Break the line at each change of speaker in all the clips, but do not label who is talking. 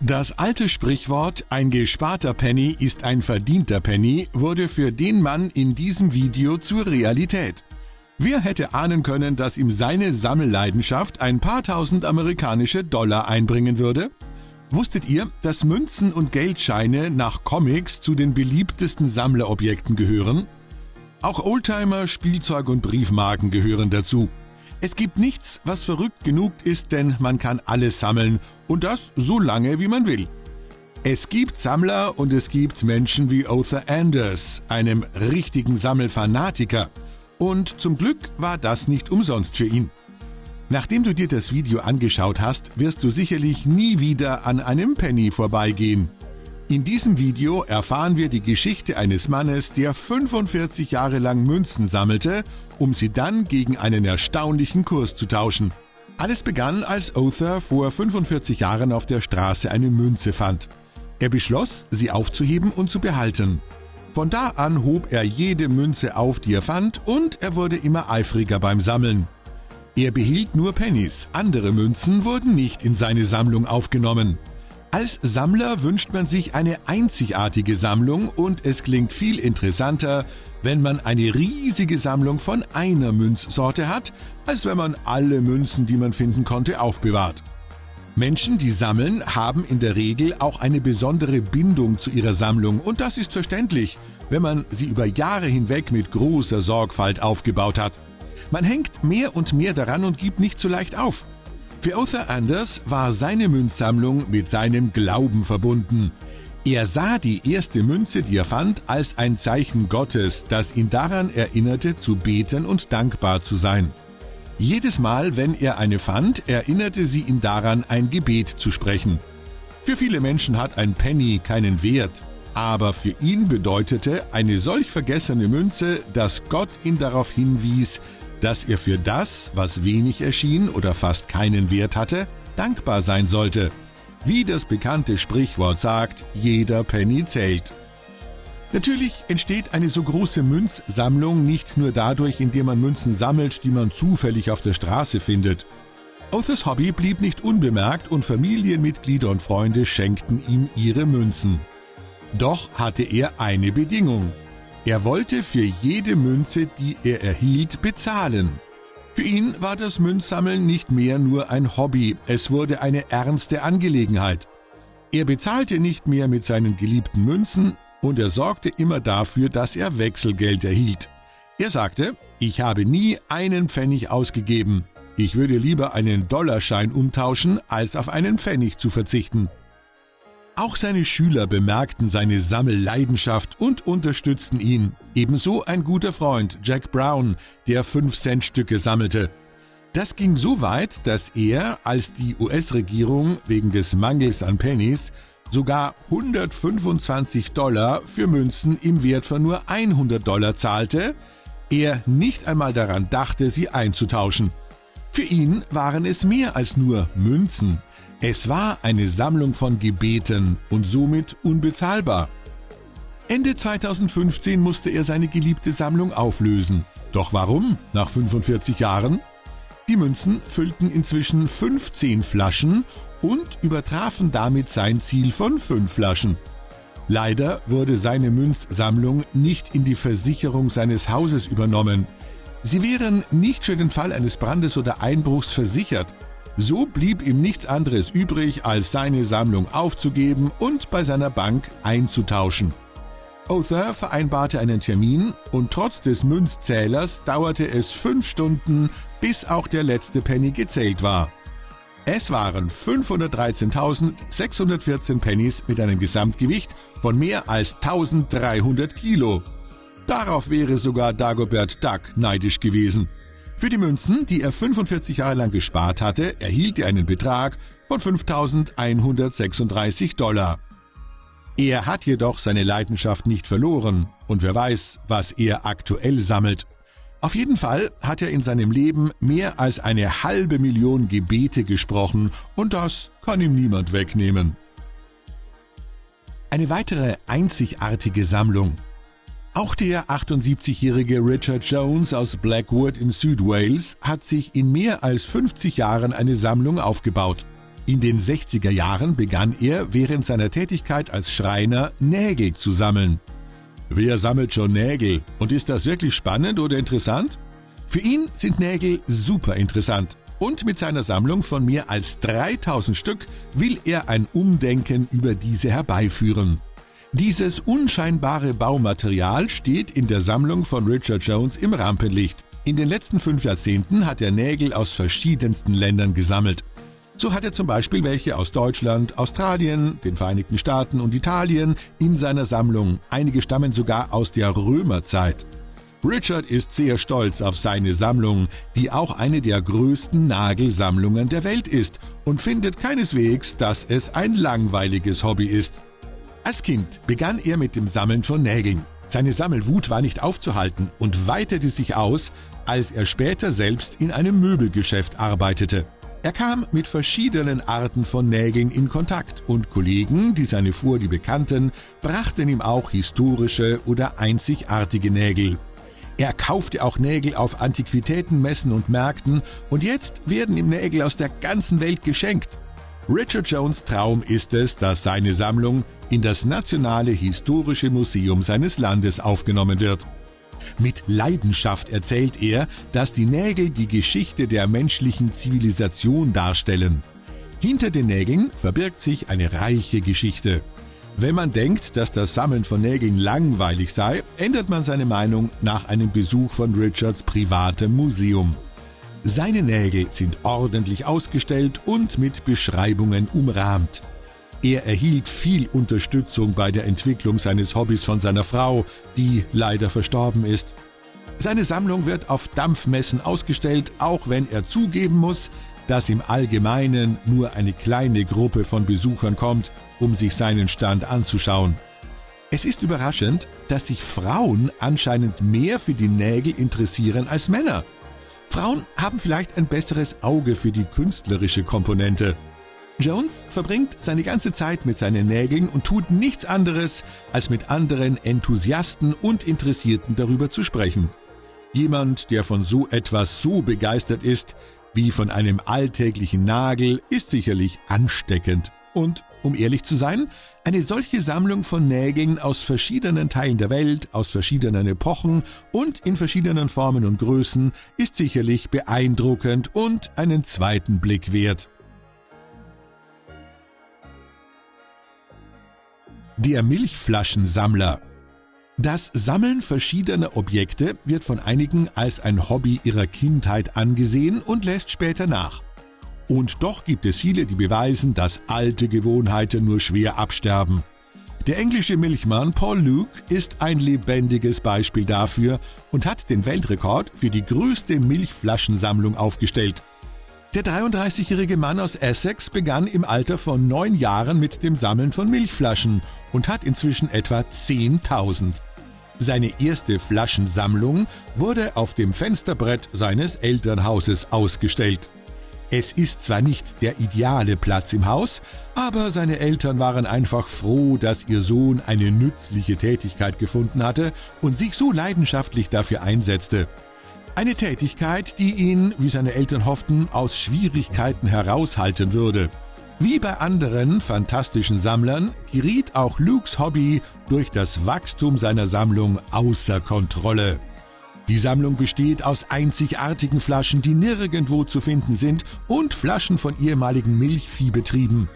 Das alte Sprichwort Ein gesparter Penny ist ein verdienter Penny wurde für den Mann in diesem Video zur Realität. Wer hätte ahnen können, dass ihm seine Sammelleidenschaft ein paar tausend amerikanische Dollar einbringen würde? Wusstet ihr, dass Münzen und Geldscheine nach Comics zu den beliebtesten Sammlerobjekten gehören? Auch Oldtimer, Spielzeug und Briefmarken gehören dazu. Es gibt nichts, was verrückt genug ist, denn man kann alles sammeln und das so lange, wie man will. Es gibt Sammler und es gibt Menschen wie Arthur Anders, einem richtigen Sammelfanatiker. Und zum Glück war das nicht umsonst für ihn. Nachdem du dir das Video angeschaut hast, wirst du sicherlich nie wieder an einem Penny vorbeigehen. In diesem Video erfahren wir die Geschichte eines Mannes, der 45 Jahre lang Münzen sammelte, um sie dann gegen einen erstaunlichen Kurs zu tauschen. Alles begann, als Other vor 45 Jahren auf der Straße eine Münze fand. Er beschloss, sie aufzuheben und zu behalten. Von da an hob er jede Münze auf, die er fand, und er wurde immer eifriger beim Sammeln. Er behielt nur Pennies, andere Münzen wurden nicht in seine Sammlung aufgenommen. Als Sammler wünscht man sich eine einzigartige Sammlung und es klingt viel interessanter, wenn man eine riesige Sammlung von einer Münzsorte hat, als wenn man alle Münzen, die man finden konnte, aufbewahrt. Menschen, die sammeln, haben in der Regel auch eine besondere Bindung zu ihrer Sammlung und das ist verständlich, wenn man sie über Jahre hinweg mit großer Sorgfalt aufgebaut hat. Man hängt mehr und mehr daran und gibt nicht so leicht auf. Für Arthur Anders war seine Münzsammlung mit seinem Glauben verbunden. Er sah die erste Münze, die er fand, als ein Zeichen Gottes, das ihn daran erinnerte, zu beten und dankbar zu sein. Jedes Mal, wenn er eine fand, erinnerte sie ihn daran, ein Gebet zu sprechen. Für viele Menschen hat ein Penny keinen Wert, aber für ihn bedeutete eine solch vergessene Münze, dass Gott ihn darauf hinwies, dass er für das, was wenig erschien oder fast keinen Wert hatte, dankbar sein sollte. Wie das bekannte Sprichwort sagt, jeder Penny zählt. Natürlich entsteht eine so große Münzsammlung nicht nur dadurch, indem man Münzen sammelt, die man zufällig auf der Straße findet. Others Hobby blieb nicht unbemerkt und Familienmitglieder und Freunde schenkten ihm ihre Münzen. Doch hatte er eine Bedingung. Er wollte für jede Münze, die er erhielt, bezahlen. Für ihn war das Münzsammeln nicht mehr nur ein Hobby, es wurde eine ernste Angelegenheit. Er bezahlte nicht mehr mit seinen geliebten Münzen und er sorgte immer dafür, dass er Wechselgeld erhielt. Er sagte, ich habe nie einen Pfennig ausgegeben. Ich würde lieber einen Dollarschein umtauschen, als auf einen Pfennig zu verzichten. Auch seine Schüler bemerkten seine Sammelleidenschaft und unterstützten ihn. Ebenso ein guter Freund, Jack Brown, der 5-Cent-Stücke sammelte. Das ging so weit, dass er, als die US-Regierung wegen des Mangels an Pennies sogar 125 Dollar für Münzen im Wert von nur 100 Dollar zahlte, er nicht einmal daran dachte, sie einzutauschen. Für ihn waren es mehr als nur Münzen. Es war eine Sammlung von Gebeten und somit unbezahlbar. Ende 2015 musste er seine geliebte Sammlung auflösen. Doch warum nach 45 Jahren? Die Münzen füllten inzwischen 15 Flaschen und übertrafen damit sein Ziel von 5 Flaschen. Leider wurde seine Münzsammlung nicht in die Versicherung seines Hauses übernommen. Sie wären nicht für den Fall eines Brandes oder Einbruchs versichert, so blieb ihm nichts anderes übrig, als seine Sammlung aufzugeben und bei seiner Bank einzutauschen. Other vereinbarte einen Termin und trotz des Münzzählers dauerte es fünf Stunden, bis auch der letzte Penny gezählt war. Es waren 513.614 Pennies mit einem Gesamtgewicht von mehr als 1300 Kilo. Darauf wäre sogar Dagobert Duck neidisch gewesen. Für die Münzen, die er 45 Jahre lang gespart hatte, erhielt er einen Betrag von 5.136 Dollar. Er hat jedoch seine Leidenschaft nicht verloren und wer weiß, was er aktuell sammelt. Auf jeden Fall hat er in seinem Leben mehr als eine halbe Million Gebete gesprochen und das kann ihm niemand wegnehmen. Eine weitere einzigartige Sammlung auch der 78-jährige Richard Jones aus Blackwood in Südwales hat sich in mehr als 50 Jahren eine Sammlung aufgebaut. In den 60er Jahren begann er während seiner Tätigkeit als Schreiner Nägel zu sammeln. Wer sammelt schon Nägel? Und ist das wirklich spannend oder interessant? Für ihn sind Nägel super interessant. Und mit seiner Sammlung von mehr als 3000 Stück will er ein Umdenken über diese herbeiführen. Dieses unscheinbare Baumaterial steht in der Sammlung von Richard Jones im Rampenlicht. In den letzten fünf Jahrzehnten hat er Nägel aus verschiedensten Ländern gesammelt. So hat er zum Beispiel welche aus Deutschland, Australien, den Vereinigten Staaten und Italien in seiner Sammlung. Einige stammen sogar aus der Römerzeit. Richard ist sehr stolz auf seine Sammlung, die auch eine der größten Nagelsammlungen der Welt ist und findet keineswegs, dass es ein langweiliges Hobby ist. Als Kind begann er mit dem Sammeln von Nägeln. Seine Sammelwut war nicht aufzuhalten und weitete sich aus, als er später selbst in einem Möbelgeschäft arbeitete. Er kam mit verschiedenen Arten von Nägeln in Kontakt und Kollegen, die seine Vorliebe kannten, brachten ihm auch historische oder einzigartige Nägel. Er kaufte auch Nägel auf Antiquitätenmessen und Märkten und jetzt werden ihm Nägel aus der ganzen Welt geschenkt. Richard Jones Traum ist es, dass seine Sammlung in das Nationale Historische Museum seines Landes aufgenommen wird. Mit Leidenschaft erzählt er, dass die Nägel die Geschichte der menschlichen Zivilisation darstellen. Hinter den Nägeln verbirgt sich eine reiche Geschichte. Wenn man denkt, dass das Sammeln von Nägeln langweilig sei, ändert man seine Meinung nach einem Besuch von Richards privatem Museum. Seine Nägel sind ordentlich ausgestellt und mit Beschreibungen umrahmt. Er erhielt viel Unterstützung bei der Entwicklung seines Hobbys von seiner Frau, die leider verstorben ist. Seine Sammlung wird auf Dampfmessen ausgestellt, auch wenn er zugeben muss, dass im Allgemeinen nur eine kleine Gruppe von Besuchern kommt, um sich seinen Stand anzuschauen. Es ist überraschend, dass sich Frauen anscheinend mehr für die Nägel interessieren als Männer. Frauen haben vielleicht ein besseres Auge für die künstlerische Komponente. Jones verbringt seine ganze Zeit mit seinen Nägeln und tut nichts anderes, als mit anderen Enthusiasten und Interessierten darüber zu sprechen. Jemand, der von so etwas so begeistert ist, wie von einem alltäglichen Nagel, ist sicherlich ansteckend. Und, um ehrlich zu sein, eine solche Sammlung von Nägeln aus verschiedenen Teilen der Welt, aus verschiedenen Epochen und in verschiedenen Formen und Größen ist sicherlich beeindruckend und einen zweiten Blick wert. Der Milchflaschensammler. Das Sammeln verschiedener Objekte wird von einigen als ein Hobby ihrer Kindheit angesehen und lässt später nach. Und doch gibt es viele, die beweisen, dass alte Gewohnheiten nur schwer absterben. Der englische Milchmann Paul Luke ist ein lebendiges Beispiel dafür und hat den Weltrekord für die größte Milchflaschensammlung aufgestellt. Der 33-jährige Mann aus Essex begann im Alter von neun Jahren mit dem Sammeln von Milchflaschen und hat inzwischen etwa 10.000. Seine erste Flaschensammlung wurde auf dem Fensterbrett seines Elternhauses ausgestellt. Es ist zwar nicht der ideale Platz im Haus, aber seine Eltern waren einfach froh, dass ihr Sohn eine nützliche Tätigkeit gefunden hatte und sich so leidenschaftlich dafür einsetzte. Eine Tätigkeit, die ihn, wie seine Eltern hofften, aus Schwierigkeiten heraushalten würde. Wie bei anderen fantastischen Sammlern geriet auch Lukes Hobby durch das Wachstum seiner Sammlung außer Kontrolle. Die Sammlung besteht aus einzigartigen Flaschen, die nirgendwo zu finden sind, und Flaschen von ehemaligen Milchviehbetrieben.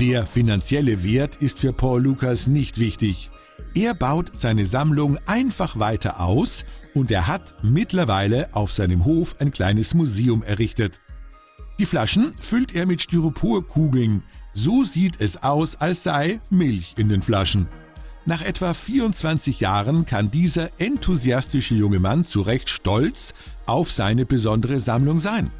Der finanzielle Wert ist für Paul Lucas nicht wichtig. Er baut seine Sammlung einfach weiter aus und er hat mittlerweile auf seinem Hof ein kleines Museum errichtet. Die Flaschen füllt er mit Styroporkugeln. So sieht es aus, als sei Milch in den Flaschen. Nach etwa 24 Jahren kann dieser enthusiastische junge Mann zu Recht stolz auf seine besondere Sammlung sein.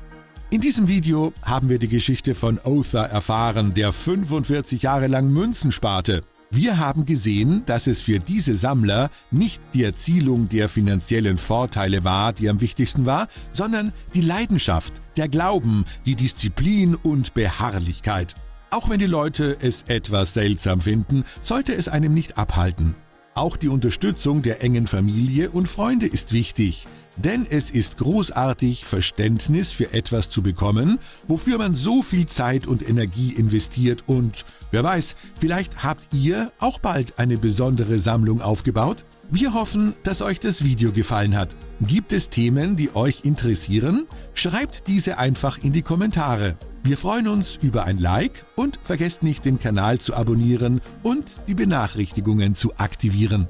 In diesem Video haben wir die Geschichte von Other erfahren, der 45 Jahre lang Münzen sparte. Wir haben gesehen, dass es für diese Sammler nicht die Erzielung der finanziellen Vorteile war, die am wichtigsten war, sondern die Leidenschaft, der Glauben, die Disziplin und Beharrlichkeit. Auch wenn die Leute es etwas seltsam finden, sollte es einem nicht abhalten. Auch die Unterstützung der engen Familie und Freunde ist wichtig. Denn es ist großartig, Verständnis für etwas zu bekommen, wofür man so viel Zeit und Energie investiert und wer weiß, vielleicht habt ihr auch bald eine besondere Sammlung aufgebaut? Wir hoffen, dass euch das Video gefallen hat. Gibt es Themen, die euch interessieren? Schreibt diese einfach in die Kommentare. Wir freuen uns über ein Like und vergesst nicht, den Kanal zu abonnieren und die Benachrichtigungen zu aktivieren.